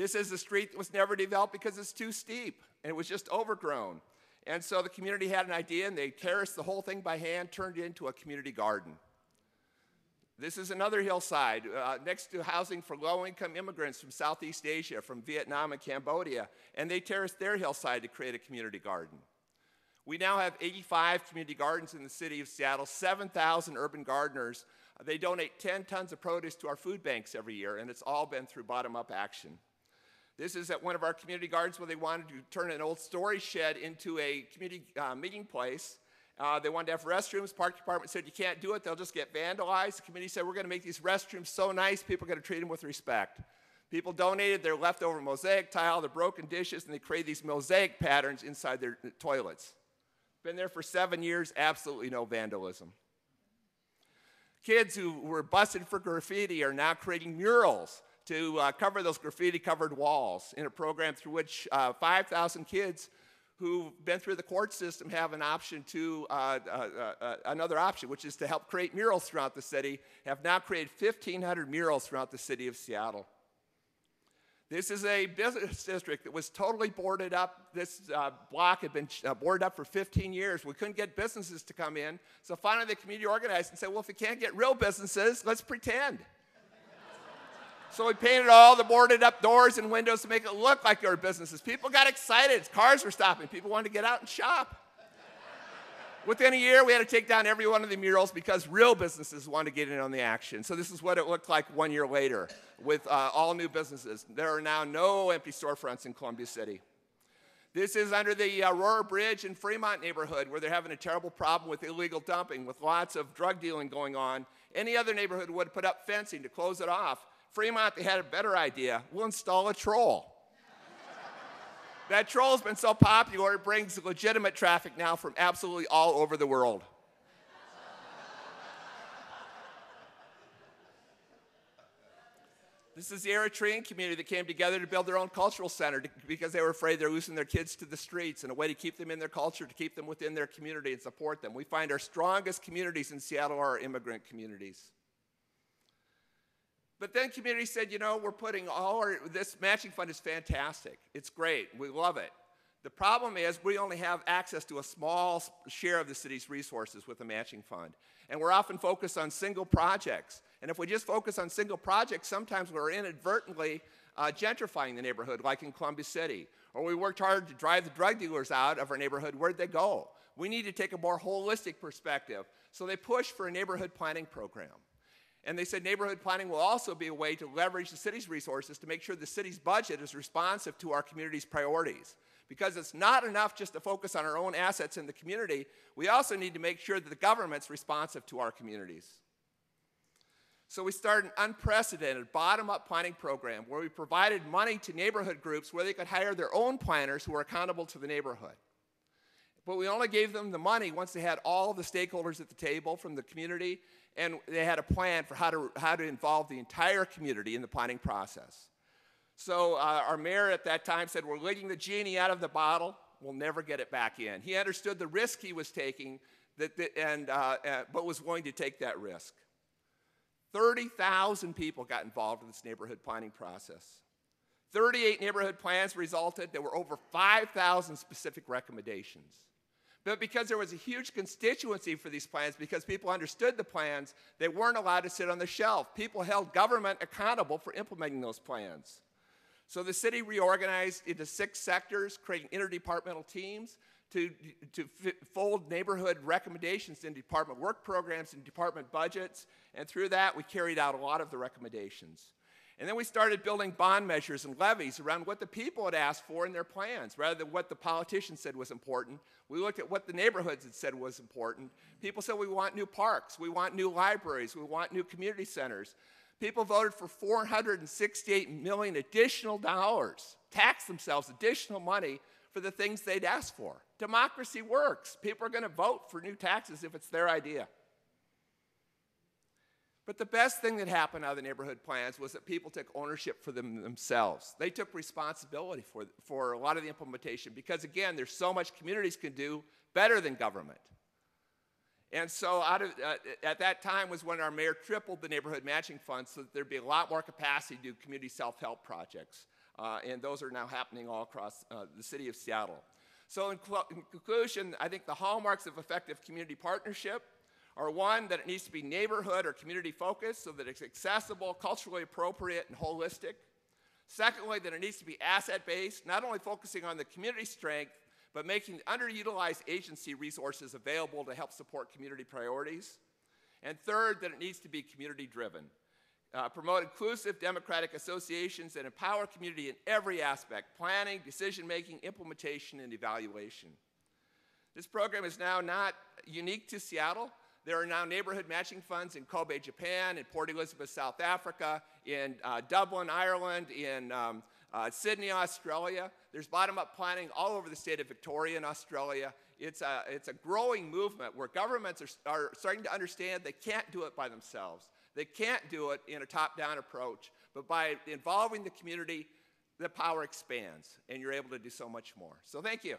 This is a street that was never developed because it's too steep and it was just overgrown. And so the community had an idea and they terraced the whole thing by hand, turned it into a community garden. This is another hillside uh, next to housing for low income immigrants from Southeast Asia, from Vietnam and Cambodia, and they terraced their hillside to create a community garden. We now have 85 community gardens in the city of Seattle, 7,000 urban gardeners. They donate 10 tons of produce to our food banks every year, and it's all been through bottom up action. This is at one of our community gardens where they wanted to turn an old storage shed into a community uh, meeting place. Uh, they wanted to have restrooms. Park department said you can't do it; they'll just get vandalized. The committee said we're going to make these restrooms so nice, people are going to treat them with respect. People donated their leftover mosaic tile, their broken dishes, and they created these mosaic patterns inside their toilets. Been there for seven years, absolutely no vandalism. Kids who were busted for graffiti are now creating murals to uh, cover those graffiti covered walls in a program through which uh, 5,000 kids who've been through the court system have an option to uh, uh, uh, uh, another option, which is to help create murals throughout the city, have now created 1,500 murals throughout the city of Seattle. This is a business district that was totally boarded up. This uh, block had been uh, boarded up for 15 years. We couldn't get businesses to come in. So finally, the community organized and said, well, if we can't get real businesses, let's pretend. So we painted all the boarded up doors and windows to make it look like there were businesses. People got excited. Cars were stopping. People wanted to get out and shop. Within a year, we had to take down every one of the murals because real businesses wanted to get in on the action. So this is what it looked like one year later with uh, all new businesses. There are now no empty storefronts in Columbia City. This is under the Aurora Bridge in Fremont neighborhood where they're having a terrible problem with illegal dumping, with lots of drug dealing going on. Any other neighborhood would put up fencing to close it off. Fremont, they had a better idea. We'll install a troll. that troll's been so popular, it brings legitimate traffic now from absolutely all over the world. This is the Eritrean community that came together to build their own cultural center to, because they were afraid they're losing their kids to the streets and a way to keep them in their culture, to keep them within their community and support them. We find our strongest communities in Seattle are our immigrant communities. But then community said, you know, we're putting all our, this matching fund is fantastic. It's great. We love it. The problem is we only have access to a small share of the city's resources with the matching fund. And we're often focused on single projects. And if we just focus on single projects, sometimes we're inadvertently uh, gentrifying the neighborhood, like in Columbia City. Or we worked hard to drive the drug dealers out of our neighborhood. Where'd they go? We need to take a more holistic perspective. So they pushed for a neighborhood planning program. And they said neighborhood planning will also be a way to leverage the city's resources to make sure the city's budget is responsive to our community's priorities. Because it's not enough just to focus on our own assets in the community, we also need to make sure that the government's responsive to our communities. So we started an unprecedented bottom-up planning program where we provided money to neighborhood groups where they could hire their own planners who were accountable to the neighborhood. But we only gave them the money once they had all the stakeholders at the table from the community and they had a plan for how to, how to involve the entire community in the planning process. So uh, our mayor at that time said, we're letting the genie out of the bottle. We'll never get it back in. He understood the risk he was taking, that and, uh, uh, but was willing to take that risk. 30,000 people got involved in this neighborhood planning process. 38 neighborhood plans resulted. There were over 5,000 specific recommendations. But because there was a huge constituency for these plans, because people understood the plans, they weren't allowed to sit on the shelf. People held government accountable for implementing those plans. So the city reorganized into six sectors, creating interdepartmental teams to, to fold neighborhood recommendations in department work programs and department budgets. And through that, we carried out a lot of the recommendations. And then we started building bond measures and levies around what the people had asked for in their plans, rather than what the politicians said was important. We looked at what the neighborhoods had said was important. People said we want new parks, we want new libraries, we want new community centers. People voted for 468 million additional dollars, taxed themselves additional money for the things they'd asked for. Democracy works. People are going to vote for new taxes if it's their idea. But the best thing that happened out of the neighborhood plans was that people took ownership for them themselves. They took responsibility for, for a lot of the implementation because, again, there's so much communities can do better than government. And so out of, uh, at that time was when our mayor tripled the neighborhood matching funds so that there'd be a lot more capacity to do community self-help projects. uh, and those are now happening all across uh, the city of Seattle. So in, in conclusion, I think the hallmarks of effective community partnership are one, that it needs to be neighborhood or community focused so that it's accessible, culturally appropriate, and holistic. Secondly, that it needs to be asset based, not only focusing on the community strength, but making underutilized agency resources available to help support community priorities. And third, that it needs to be community driven. Uh, promote inclusive democratic associations that empower community in every aspect planning, decision making, implementation, and evaluation. This program is now not unique to Seattle. There are now neighborhood matching funds in Kobe, Japan, in Port Elizabeth, South Africa, in uh, Dublin, Ireland, in um, uh, Sydney, Australia. There's bottom up planning all over the state of Victoria in Australia. It's a, it's a growing movement where governments are, are starting to understand they can't do it by themselves. They can't do it in a top down approach, but by involving the community, the power expands, and you're able to do so much more. So, thank you.